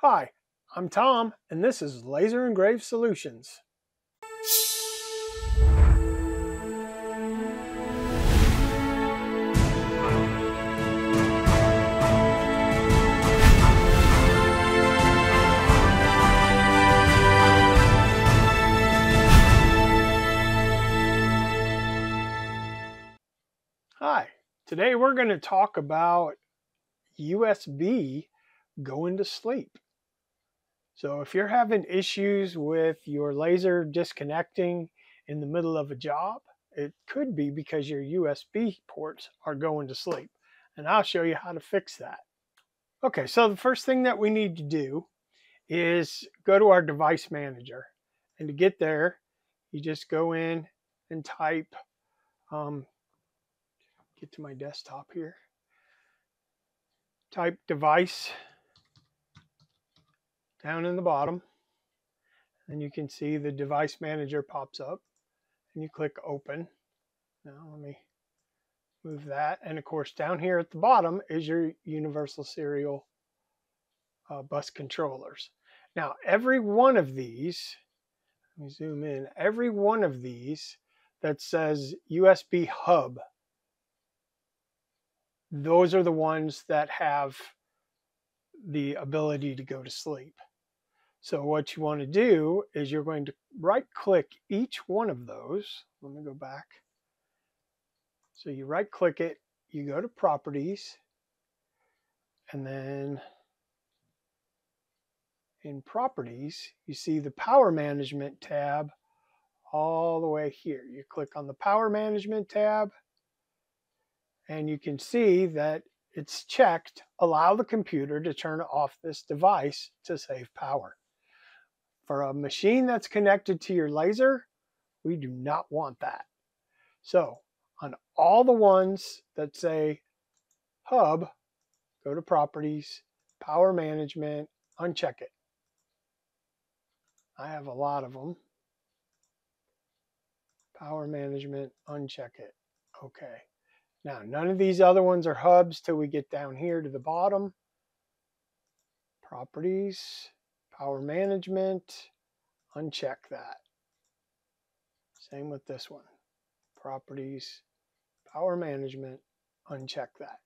Hi, I'm Tom, and this is Laser Engraved Solutions. Hi, today we're going to talk about USB going to sleep. So if you're having issues with your laser disconnecting in the middle of a job, it could be because your USB ports are going to sleep. And I'll show you how to fix that. Okay, so the first thing that we need to do is go to our device manager. And to get there, you just go in and type um, get to my desktop here. Type device down in the bottom. And you can see the device manager pops up and you click open. Now let me move that. And of course down here at the bottom is your universal serial uh, bus controllers. Now every one of these, let me zoom in, every one of these that says USB hub those are the ones that have the ability to go to sleep. So what you want to do is you're going to right click each one of those. Let me go back. So you right click it, you go to properties, and then in properties, you see the power management tab all the way here. You click on the power management tab and you can see that it's checked, allow the computer to turn off this device to save power. For a machine that's connected to your laser, we do not want that. So on all the ones that say hub, go to properties, power management, uncheck it. I have a lot of them. Power management, uncheck it. Okay. Now, none of these other ones are hubs till we get down here to the bottom. Properties, power management, uncheck that. Same with this one. Properties, power management, uncheck that.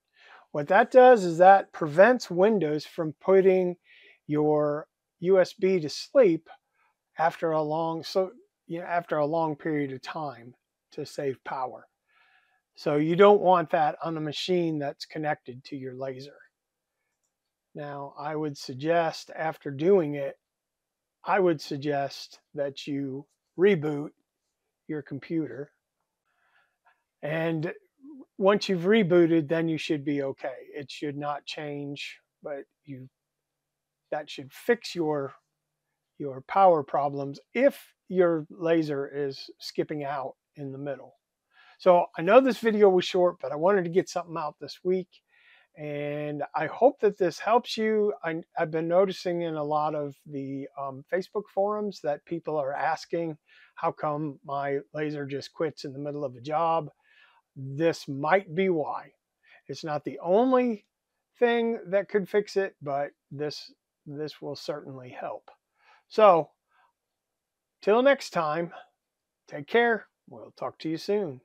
What that does is that prevents Windows from putting your USB to sleep after a long so you know, after a long period of time to save power. So you don't want that on a machine that's connected to your laser. Now, I would suggest after doing it, I would suggest that you reboot your computer. And once you've rebooted, then you should be okay. It should not change, but you that should fix your your power problems if your laser is skipping out in the middle. So I know this video was short, but I wanted to get something out this week. And I hope that this helps you. I, have been noticing in a lot of the um, Facebook forums that people are asking, how come my laser just quits in the middle of a job? This might be why. It's not the only thing that could fix it, but this, this will certainly help. So till next time, take care. We'll talk to you soon.